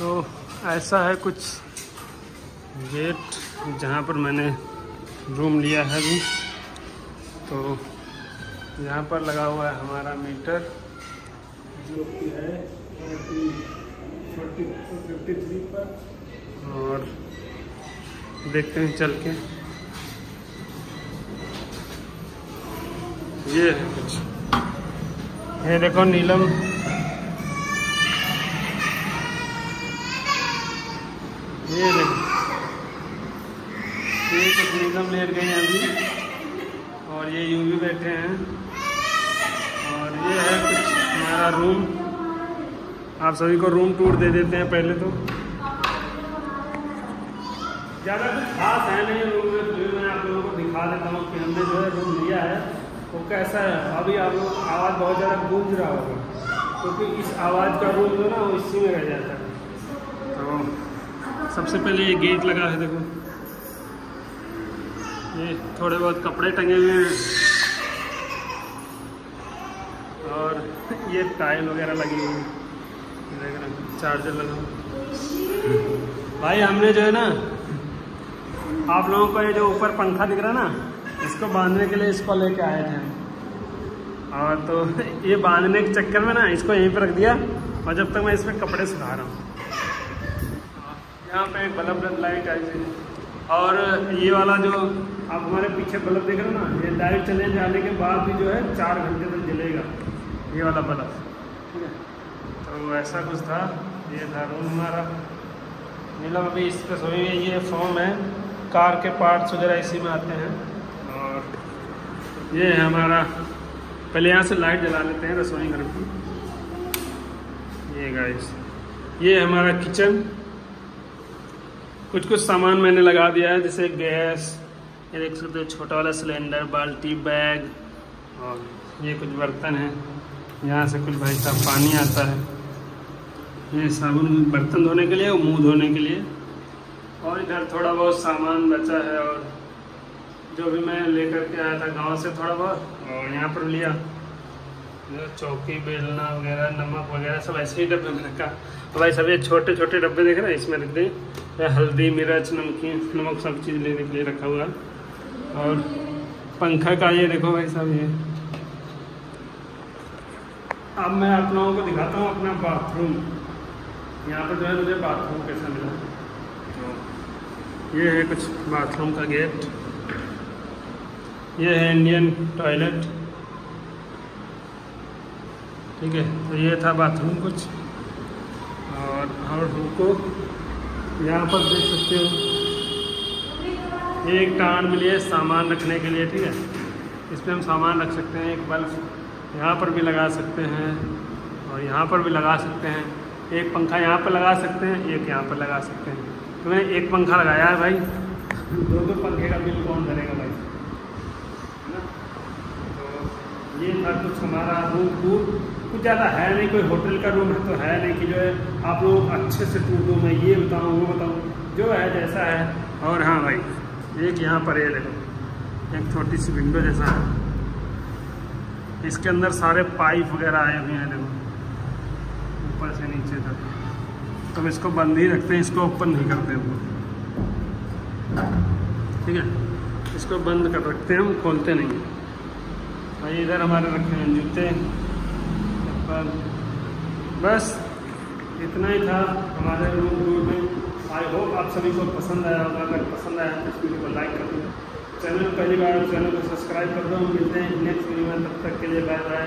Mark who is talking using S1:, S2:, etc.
S1: तो ऐसा है कुछ गेट जहाँ पर मैंने रूम लिया है अभी। तो यहाँ पर लगा हुआ है हमारा मीटर, जो कि है फिफ्टी थ्री पर। और देखते हैं, चल के। ये है कुछ। ये देखो, नीलम। ये नीलम लेट गए हैं अभी। और ये यूँ भी बैठे हैं। और ये है कुछ हमारा रूम आप सभी को रूम टूर दे देते हैं पहले तो। ज़्यादा कुछ खास है नहीं रूम में फिर मैं आप लोगों को दिखा देता हूँ कि हमने जो है रूम लिया है। वो कैसा है? अभी आप लोग आवाज़ बहुत ज़्यादा गूंज रहा होगा। क्योंकि तो इस आवाज़ का रूम जो ना, वो इसी में रह जाता है। तो सबसे पहले ये गेट लगा है, देखो। ये थोड़े बहुत कपड़े टंगे हुए हैं। और ये टाइल वगैरह लगी हुई है। चार्जर लगा भाई, हमने जो है ना, आप लोगों को ये जो ऊपर पंखा दिख रहा है ना, इसको बांधने के लिए इसको लेके आए थे और तो ये बांधने के चक्कर में ना, इसको यहीं पर रख दिया और जब तक मैं इसमें कपड़े सुखा रहा हूँ। यहाँ पे बल्ब लाइट आई थी। और ये वाला जो आप हमारे पीछे बल्ब देख रहे हो ना, ये लाइट चले जाने के बाद भी जो है चार घंटे तक जलेगा, ये वाला बल्ब। ठीक है? तो ऐसा कुछ था, ये था रूम हमारा। नीलम अभी इस पर सोई ये फॉर्म है कार के पार्ट्स वगैरह इसी में आते हैं। और ये है हमारा, पहले यहाँ से लाइट जला लेते हैं रसोई घर की। ये गाइस ये हमारा किचन कुछ कुछ सामान मैंने लगा दिया है, जैसे गैस, ये देख सकते हो, छोटा वाला सिलेंडर, बाल्टी, बैग, और ये कुछ बर्तन हैं। यहाँ से कुछ भाई साहब पानी आता है। ये साबुन बर्तन धोने के लिए और मुँह धोने के लिए। और इधर थोड़ा बहुत सामान बचा है और जो भी मैं लेकर के आया था गाँव से थोड़ा बहुत, और यहाँ पर लिया। चौकी, बेलना वगैरह, नमक वगैरह सब ऐसे ही डब्बे में रखा। तो भाई सब ये छोटे छोटे डब्बे देख रहे हैं, इसमें रख दें। हल्दी, मिर्च, नमकीन, नमक सब चीज़ लेने के लिए रखा हुआ है। और पंखा का ये देखो भाई साहब ये। अब मैं आप लोगों को दिखाता हूँ अपना बाथरूम यहाँ पर जो है मुझे बाथरूम कैसा मिला। तो ये है कुछ बाथरूम का गेट। ये है इंडियन टॉयलेट ठीक है तो ये था बाथरूम कुछ। और और हमको यहाँ पर देख सकते हो। एक टाण मिली है सामान रखने के लिए, ठीक है? इस पर हम सामान रख सकते हैं, एक बल्ब यहाँ पर भी लगा सकते हैं और यहाँ पर भी लगा सकते हैं। एक पंखा यहाँ पर लगा सकते हैं, एक यहाँ पर लगा सकते हैं। तो मैंने एक पंखा लगाया है भाई। दो दो पंखे का बिल कौन भरेगा भाई है ना तो ये था कुछ हमारा रूम टूर कुछ ज़्यादा है नहीं, कोई होटल का रूम है तो है नहीं कि जो है आप लोग अच्छे से टूर दो, मैं ये बताऊँ, वो बताऊँ। जो है, जैसा है। और हाँ भाई, एक यहाँ पर ये देखो, एक छोटी सी विंडो जैसा है। इसके अंदर सारे पाइप वगैरह आए हुए हैं, देखो। ऊपर से नीचे तक। तो हम इसको बंद ही रखते हैं, इसको ओपन नहीं करते हम ठीक है? इसको बंद कर रखते हैं, हम खोलते नहीं भाई, इधर हमारे रखे हैं जूते। चप्पल बस इतना ही था हमारे रूम टूर में। आई होप आप सभी को पसंद आया होगा। अगर पसंद आया तो इस वीडियो को लाइक कर दो। चैनल पहली बार चैनल को सब्सक्राइब कर दो। मिलते हैं नेक्स्ट वीडियो में। तब तक के लिए बाय बाय